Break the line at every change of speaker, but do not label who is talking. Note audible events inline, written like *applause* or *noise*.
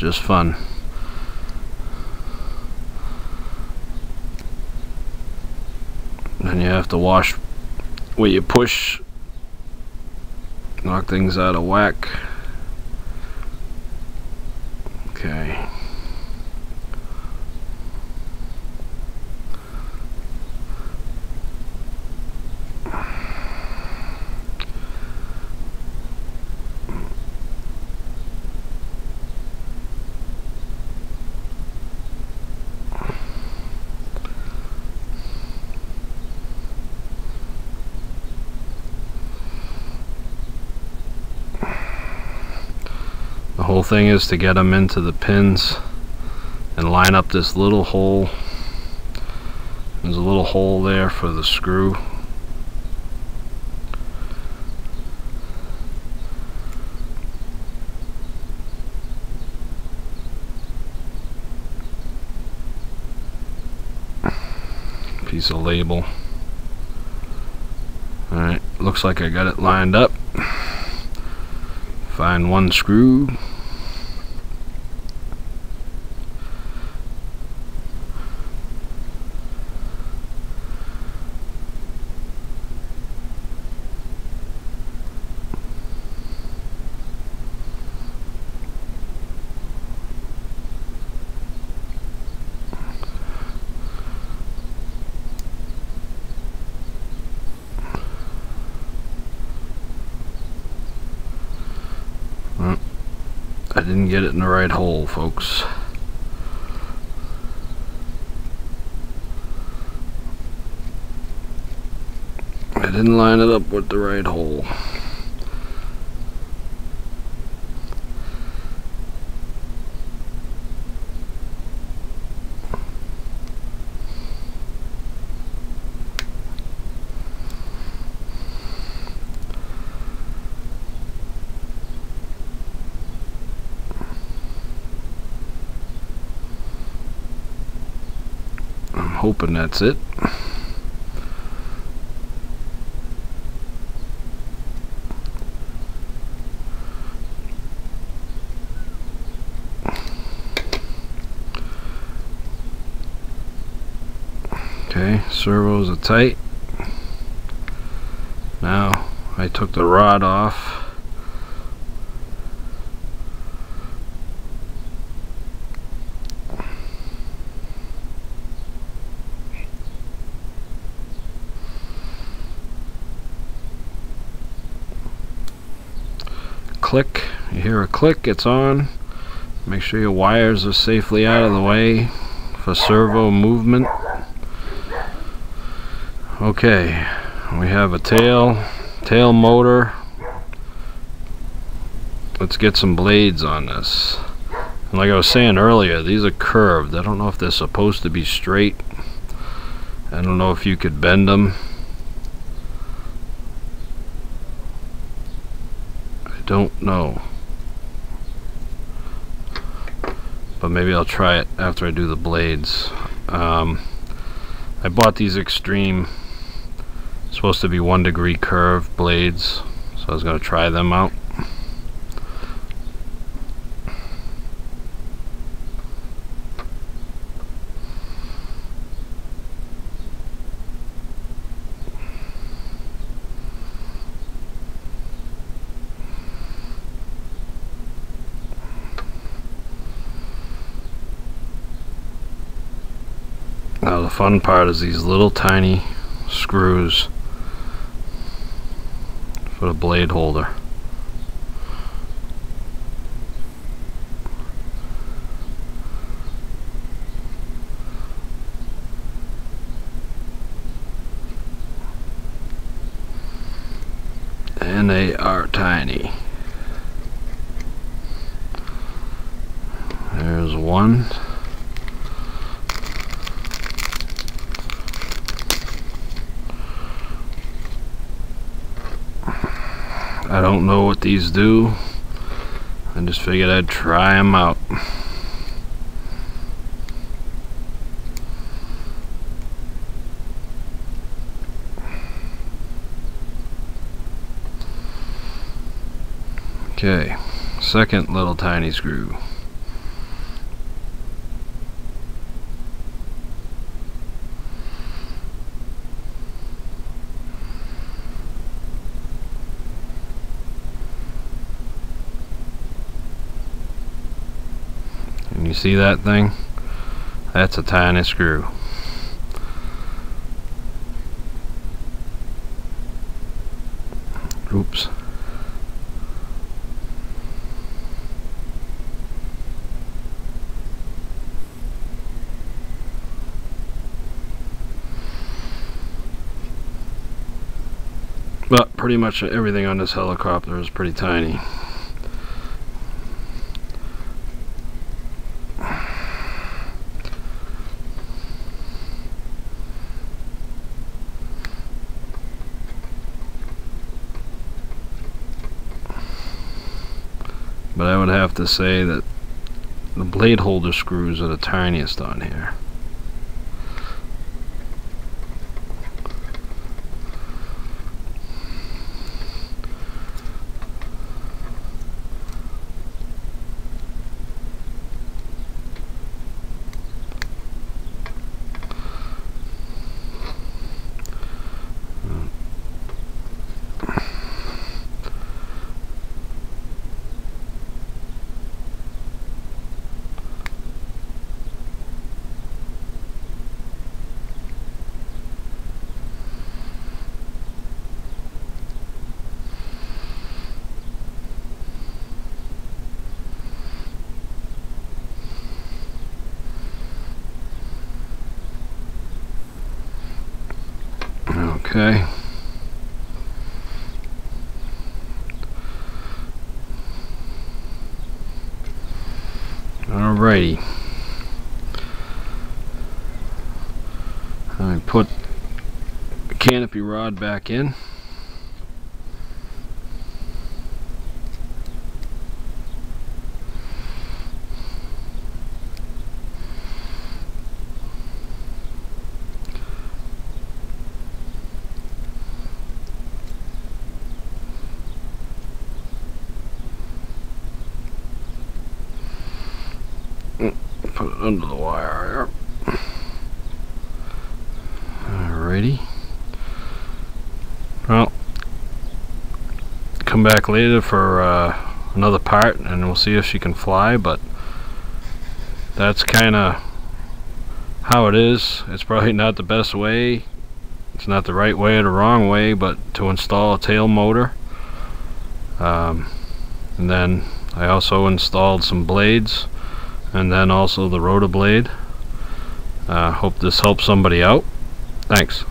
just fun. Then you have to wash where you push, knock things out of whack. Okay. The whole thing is to get them into the pins and line up this little hole. There's a little hole there for the screw. Piece of label. Alright, looks like I got it lined up. Find one screw. I didn't get it in the right hole, folks. I didn't line it up with the right hole. Hoping that's it. Okay, servos are tight. Now I took the rod off. Click. You hear a click it's on. Make sure your wires are safely out of the way for servo movement. Okay we have a tail tail motor. Let's get some blades on this. And like I was saying earlier these are curved. I don't know if they're supposed to be straight. I don't know if you could bend them don't know. But maybe I'll try it after I do the blades. Um, I bought these extreme, supposed to be one degree curved blades, so I was going to try them out. Now the fun part is these little tiny screws for the blade holder. And they are tiny. There's one. I don't know what these do. I just figured I'd try them out. Okay, second little tiny screw. Can you see that thing? That's a tiny screw. Oops. But pretty much everything on this helicopter is pretty tiny. But I would have to say that the blade holder screws are the tiniest on here. Okay. Alrighty. I put the canopy rod back in. Put it under the wire here. Alrighty. Well, come back later for uh, another part and we'll see if she can fly, but that's kind of how it is. It's probably *laughs* not the best way. It's not the right way or the wrong way, but to install a tail motor. Um, and then I also installed some blades and then also the rotor blade. Uh, hope this helps somebody out. Thanks.